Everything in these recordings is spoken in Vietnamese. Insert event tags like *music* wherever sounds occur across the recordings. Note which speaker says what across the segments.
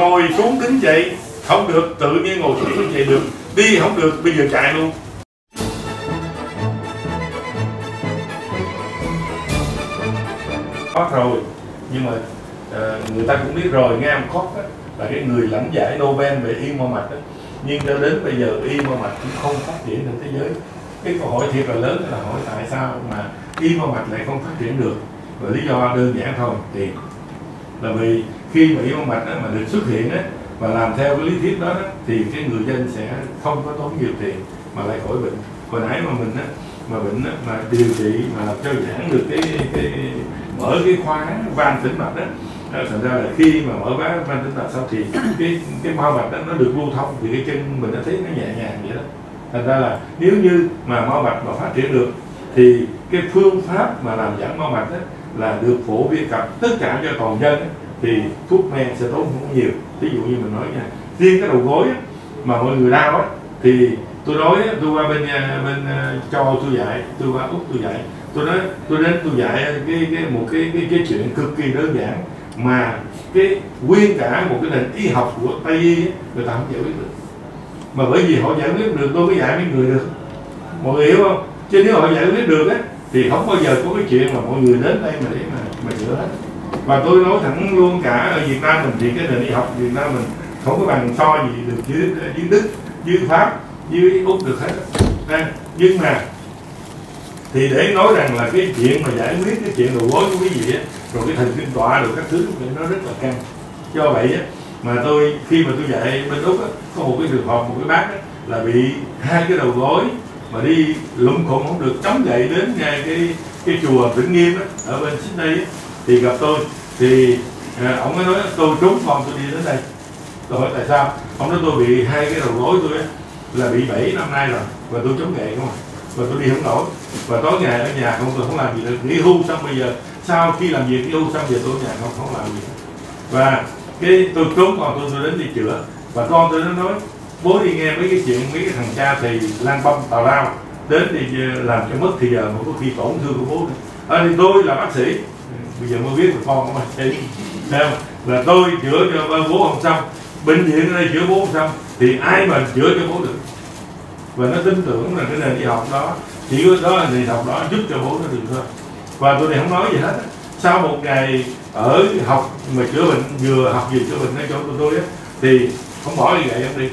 Speaker 1: ngồi xuống đứng dậy không được tự nhiên ngồi xuống đứng dậy được. Đi không được bây giờ chạy luôn. Có rồi nhưng mà ờ, người ta cũng biết rồi nghe ông khóc đó, là cái người lãnh giải Nobel về y mô mạch đó. nhưng cho đến bây giờ y mô mạch cũng không phát triển trên thế giới. Cái câu hỏi thiệt là lớn là hỏi tại sao mà y mô mạch lại không phát triển được? Và lý do đơn giản thôi tiền. Là vì khi mà yêu mạch đó mà được xuất hiện á, và làm theo cái lý thuyết đó, đó thì cái người dân sẽ không có tốn nhiều tiền mà lại khỏi bệnh. Hồi nãy mà mình đó mà bệnh đó mà điều trị mà làm cho giãn được cái cái mở cái khóa van tĩnh mạch đó thành ra là khi mà mở khóa van tĩnh mạch xong thì cái cái mau mạch đó nó được lưu thông thì cái chân mình nó thấy nó nhẹ nhàng vậy đó. Thành ra là nếu như mà mau mạch mà phát triển được thì cái phương pháp mà làm giãn mau mạch đó là được phổ biến cập tất cả cho toàn dân á, thì thuốc men sẽ tốn không nhiều. Ví dụ như mình nói nha riêng cái đầu gối á, mà mọi người đau á thì tôi nói tôi qua bên à, bên à, cho tôi dạy tôi qua úc tôi dạy. Tôi nói tôi đến tôi dạy cái, cái một cái cái cái chuyện cực kỳ đơn giản mà cái nguyên cả một cái nền y học của tây y ấy, người ta không giải quyết được. Mà bởi vì họ giải quyết được tôi mới dạy mấy người được. Mọi người hiểu không? Chứ nếu họ giải quyết được á thì không bao giờ có cái chuyện mà mọi người đến đây mà để mà mà chữa hết và tôi nói thẳng luôn cả ở Việt Nam mình thì cái nền y học Việt Nam mình không có bằng so gì được dưới dưới Đức dưới Pháp dưới Úc được hết. À, nhưng mà thì để nói rằng là cái chuyện mà giải quyết cái chuyện đầu gối của quý vị á rồi cái thần kinh tọa rồi các thứ nó rất là căng. Do vậy á mà tôi khi mà tôi dạy bên úc á có một cái trường hợp một cái bác á, là bị hai cái đầu gối mà đi lụng khủng không được chống dậy đến ngay cái cái chùa Vĩnh Nghiêm á, ở bên Sydney á, thì gặp tôi. Thì à, ông ấy nói tôi trốn phòng tôi đi đến đây. Tôi hỏi tại sao? Ông nói tôi bị hai cái đầu gối tôi ấy, là bị 7 năm nay rồi và tôi chống nghệ không à và tôi đi không nổi. Và tối ngày ở nhà không tôi không làm gì được. Nghỉ hưu xong bây giờ sau khi làm việc nghỉ hưu xong giờ tôi ở nhà không không làm gì và cái tôi trốn còn tôi tôi đến đi chữa. Và con tôi nó nói bố đi nghe mấy cái chuyện mấy cái thằng cha thì lan bông tào lao đến thì ờ, làm cho mất thì giờ mà có khi tổn thương của bố nữa. À, thì tôi là bác sĩ bây giờ mới biết là con của mình sĩ Thấy không? là tôi chữa cho ba bố ông xong bệnh viện ở đây chữa bố ông xong thì ai mà chữa cho bố được? Và nó tin tưởng là cái nền y học đó, chỉ có đó là nền học đó giúp cho bố nó được thôi. Và tôi này không nói gì hết sau một ngày ở học mà chữa bệnh, vừa học vừa chữa bệnh ở chỗ tôi tôi á, thì không bỏ gì vậy ông đi.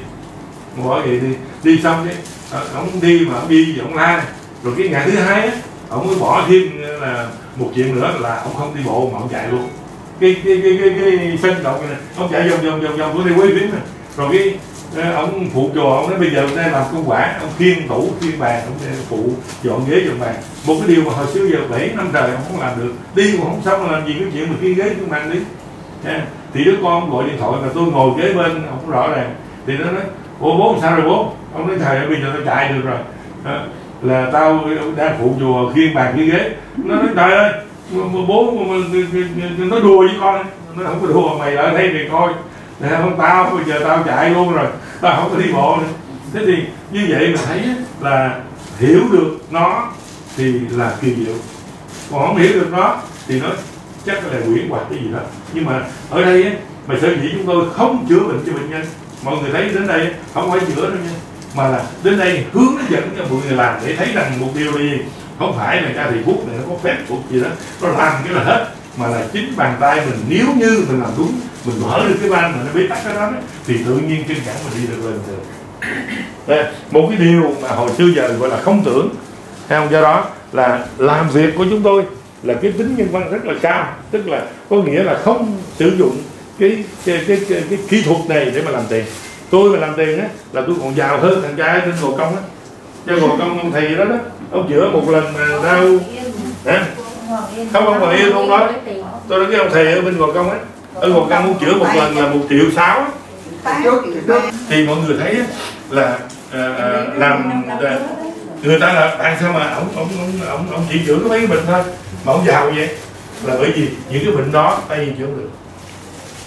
Speaker 1: Không bỏ gì đi. Đi xong đấy à, ông đi mà ông đi thì ông la rồi cái ngày thứ hai á, ông mới bỏ thêm là một chuyện nữa là ông không đi bộ mà ông chạy luôn. Cái cái cái cái, cái sân động này ông chạy vòng vòng vòng vòng của đi quấy phím này rồi cái à, ông phụ chùa ông nói bây giờ đang làm công quả ông khiên tủ khiên bàn ông đang phụ dọn ghế dọn bàn. Một cái điều mà hồi xưa giờ bảy năm trời ông không làm được đi cũng không xong làm gì cái chuyện mà khiên ghế khiên bàn đi. Thì đứa con ông gọi điện thoại mà tôi ngồi kế bên không rõ ràng. Thì nó nói ủa bố sao rồi bố? Ông nói thầy bây giờ tôi chạy được rồi là tao đang phụ chùa khiên bàn khiêng ghế nó nói trời ơi bố nó đùa với con. Nó không có đùa mày ở đây mày coi. Nè, không tao bây giờ tao chạy luôn rồi. Tao không có đi bộ nữa. Thế thì như vậy mà thấy là hiểu được nó thì là kỳ diệu. Còn không hiểu được nó thì nó chắc là quyển hoặc cái gì đó. Nhưng mà ở đây á, mà sở dĩ chúng tôi không chữa bệnh cho bệnh nhân mọi người thấy đến đây không phải chữa đâu nha mà là đến đây hướng dẫn cho mọi người làm để thấy rằng một điều là gì? Không phải là cha thầy thuốc này nó có phép thuộc gì đó nó làm cái là hết. Mà là chính bàn tay mình nếu như mình làm đúng mình mở được cái van mà nó bế tắc cái đó đó, thì tự nhiên trên cẳng mình đi được lên được. Đây, một cái điều mà hồi xưa giờ gọi là không tưởng theo không? Do đó là làm việc của chúng tôi là cái tính nhân văn rất là cao. Tức là có nghĩa là không sử dụng cái cái cái, cái, cái kỹ thuật này để mà làm tiền tôi mà làm tiền á là tôi còn giàu hơn thằng trai trên gò công á. Cho gò công ông thầy đó đó ông chữa một lần mà đau. Hả? Không ông còn yêu không đó tôi nói cái ông thầy ở bên gò công á ở gò công ông chữa một lần là một triệu sáu. Á thì mọi người thấy là à, à, làm à, người ta là tại sao mà ông ông ông ông, ông chỉ chữa có mấy cái bệnh thôi mà ông giàu vậy? Là bởi vì những cái bệnh đó tay chữa không được.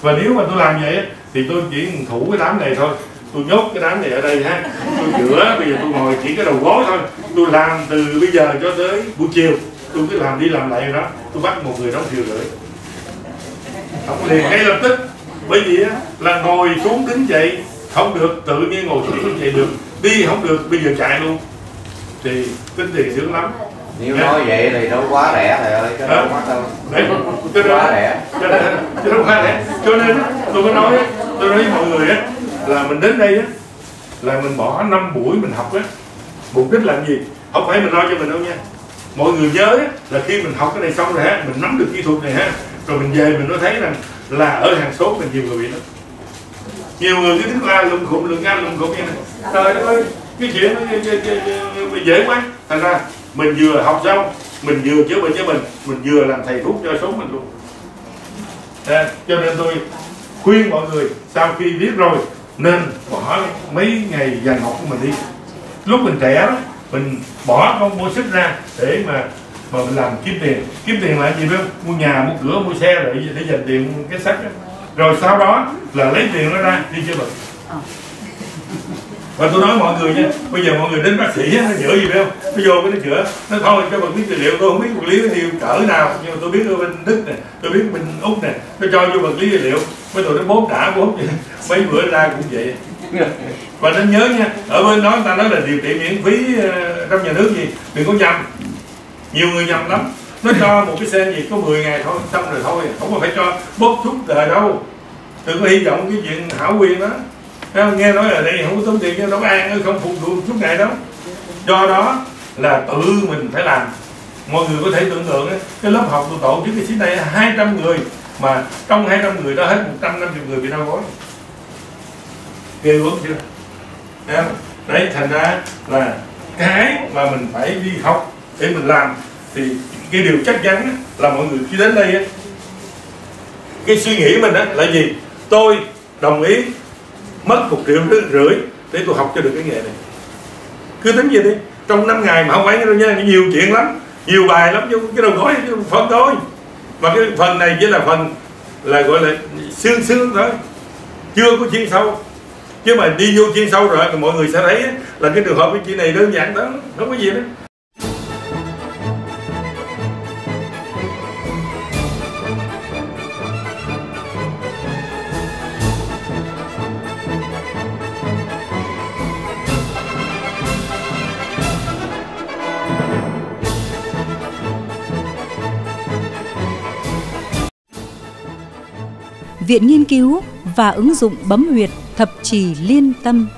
Speaker 1: Và nếu mà tôi làm vậy thì tôi chỉ thủ cái đám này thôi. Tôi nhốt cái đám này ở đây ha. Tôi rửa, bây giờ tôi ngồi chỉ cái đầu gối thôi. Tôi làm từ bây giờ cho tới buổi chiều. Tôi cứ làm đi làm lại đó. Tôi bắt một người đóng chiều rưỡi không liền ngay lập tức. Bởi vì là ngồi xuống đứng dậy không được tự nhiên ngồi xuống đứng dậy được. Đi không được bây giờ chạy luôn. Thì tính tiền sướng lắm
Speaker 2: nếu nói vậy thì đâu quá rẻ thầy ơi cái
Speaker 1: Hả?
Speaker 2: đâu mắc đâu
Speaker 1: đấy cho nên
Speaker 2: quá rẻ.
Speaker 1: cho nên cho nên khoan đấy cho nên tôi có nói tôi nói với mọi người á là mình đến đây á là mình bỏ 5 buổi mình học á. Mục đích làm gì? Không phải mình lo cho mình đâu nha. Mọi người nhớ á, là khi mình học cái này xong rồi á mình nắm được kỹ thuật này ha rồi mình về mình mới thấy rằng là ở hàng số mình nhiều người bị lắm. Nhiều người cứ đứng la lùm khùng lùm ngang lùm khùng như này trời ơi cái chuyện nó dễ quá. Thành ra mình vừa học xong mình vừa chữa bệnh cho mình mình vừa làm thầy thuốc cho số mình luôn. À, cho nên tôi khuyên mọi người sau khi biết rồi nên bỏ mấy ngày dành học của mình đi. Lúc mình trẻ đó, mình bỏ công mua sức ra để mà mà mình làm kiếm tiền. Kiếm tiền là gì đó mua nhà mua cửa mua xe để để dành tiền mua cái sách đó. rồi sau đó là lấy tiền nó ra đi chữa bệnh. Ờ và tôi nói mọi người nha bây giờ mọi người đến bác sĩ á, nó chữa gì biết không? Nó vô cái nó chữa. Nó thôi cho vật lý trị liệu tôi không biết vật lý trị liệu cỡ nào nhưng mà tôi biết ở bên đức này tôi biết bên úc này nó cho vô vật lý trị liệu. Mấy tụi nó bốt đã bốt *laughs* mấy bữa ra cũng vậy. Và nên nhớ nha ở bên đó người ta nói là điều trị miễn phí ờ, trong nhà nước gì? Đừng có nhầm. Nhiều người nhầm lắm. Nó cho một cái sen gì có 10 ngày thôi xong rồi thôi không có phải cho bốc thuốc đời đâu. Đừng có hy vọng cái chuyện hảo quyền đó không? nghe nói là đây không có tốn tiền cho nấu ăn không phục vụ chút ngày đâu. Do đó là tự mình phải làm. Mọi người có thể tưởng tượng ấy, cái lớp học tôi tổ chức cái xí này 200 người mà trong 200 người đó hết 150 người bị đau gối ghê gớm chưa? Thấy đấy thành ra là cái mà mình phải đi học để mình làm thì cái điều chắc chắn là mọi người khi đến đây cái suy nghĩ mình á là gì? Tôi đồng ý mất một triệu rưỡi để tôi học cho được cái nghề này. Cứ tính vậy đi trong 5 ngày mà không phải đâu nha nhiều chuyện lắm, nhiều bài lắm, chứ cái đầu gói cái phần thôi. Mà cái phần này chỉ là phần là gọi là xương xương thôi, chưa có chuyên sâu. Chứ mà đi vô chuyên sâu rồi thì mọi người sẽ thấy là cái trường hợp cái chuyện này đơn giản đó không có gì đó
Speaker 3: Viện Nghiên cứu và ứng dụng bấm huyệt thập trì liên tâm.